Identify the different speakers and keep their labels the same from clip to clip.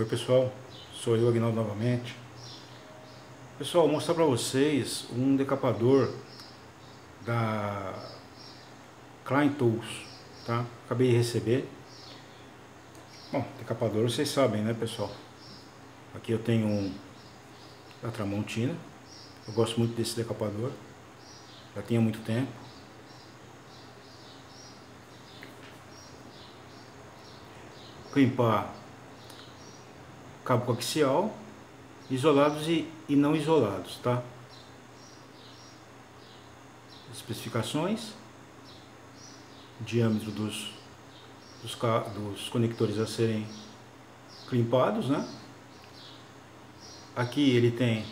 Speaker 1: Oi pessoal, sou eu Agnaldo novamente. Pessoal, vou mostrar para vocês um decapador da Klein Tools, tá? Acabei de receber. Bom, decapador vocês sabem, né pessoal? Aqui eu tenho um da Tramontina. Eu gosto muito desse decapador. Já tinha muito tempo. Crimpar cabo coaxial, isolados e, e não isolados, tá? Especificações, diâmetro dos, dos, dos conectores a serem crimpados, né? Aqui ele tem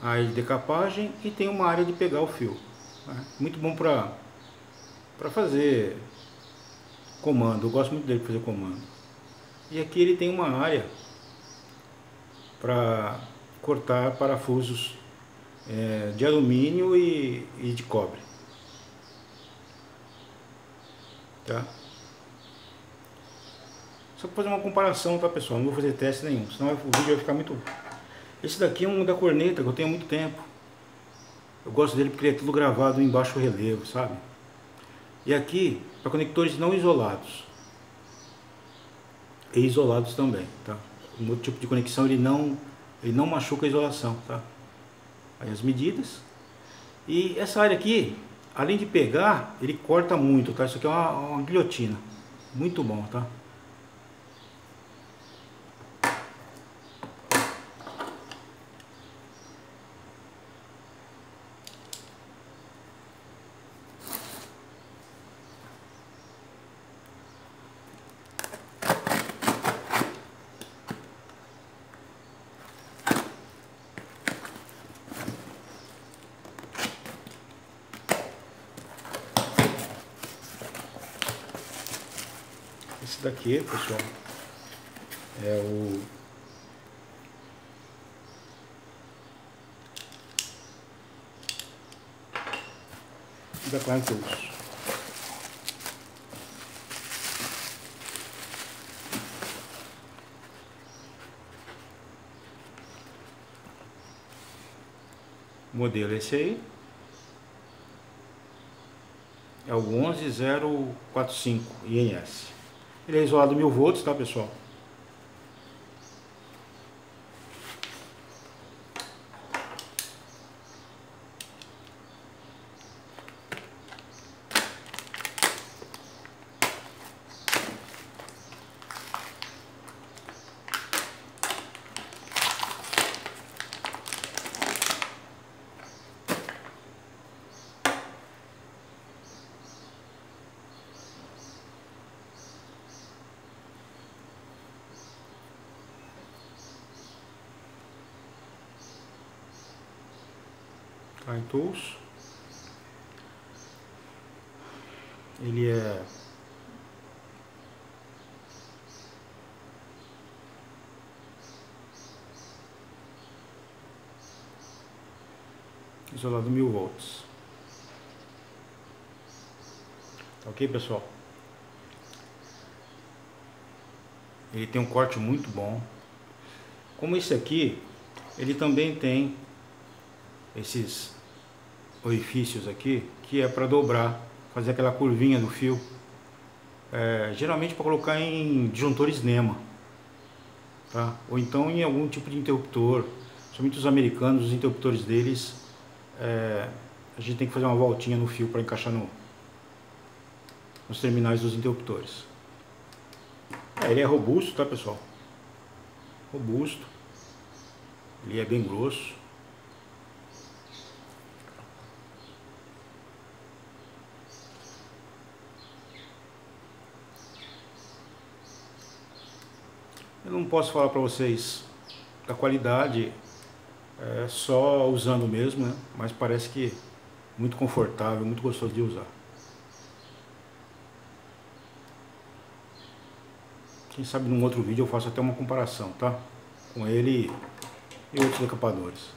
Speaker 1: a área de decapagem e tem uma área de pegar o fio. Né? Muito bom para fazer comando, eu gosto muito dele para fazer comando. E aqui ele tem uma área para cortar parafusos é, de alumínio e, e de cobre. Tá? Só para fazer uma comparação, tá pessoal? Não vou fazer teste nenhum, senão o vídeo vai ficar muito... Esse daqui é um da corneta que eu tenho há muito tempo. Eu gosto dele porque ele é tudo gravado em baixo relevo, sabe? E aqui, para conectores não isolados e isolados também, tá? Um outro tipo de conexão ele não, ele não machuca a isolação, tá? Aí as medidas. E essa área aqui, além de pegar, ele corta muito, tá? Isso aqui é uma, uma guilhotina. Muito bom, tá? Esse daqui, pessoal, é o da. O modelo esse aí. É o 11045 INS. Ele é isolado mil volts, tá pessoal? Klein Tools. Ele é isolado mil volts. Tá ok, pessoal? Ele tem um corte muito bom. Como esse aqui, ele também tem esses orifícios aqui, que é para dobrar, fazer aquela curvinha do fio. É, geralmente para colocar em disjuntores NEMA, tá? ou então em algum tipo de interruptor. Somente os americanos, os interruptores deles, é, a gente tem que fazer uma voltinha no fio para encaixar no, nos terminais dos interruptores. É, ele é robusto, tá pessoal? Robusto. Ele é bem grosso. Eu não posso falar para vocês da qualidade é, só usando mesmo, né? mas parece que muito confortável, muito gostoso de usar. Quem sabe num outro vídeo eu faço até uma comparação, tá? Com ele e outros decapadores.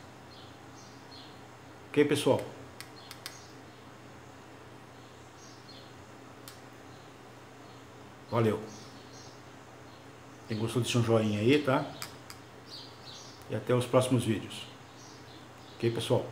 Speaker 1: Ok, pessoal? Valeu! Quem gostou, deixa um joinha aí, tá? E até os próximos vídeos. Ok, pessoal?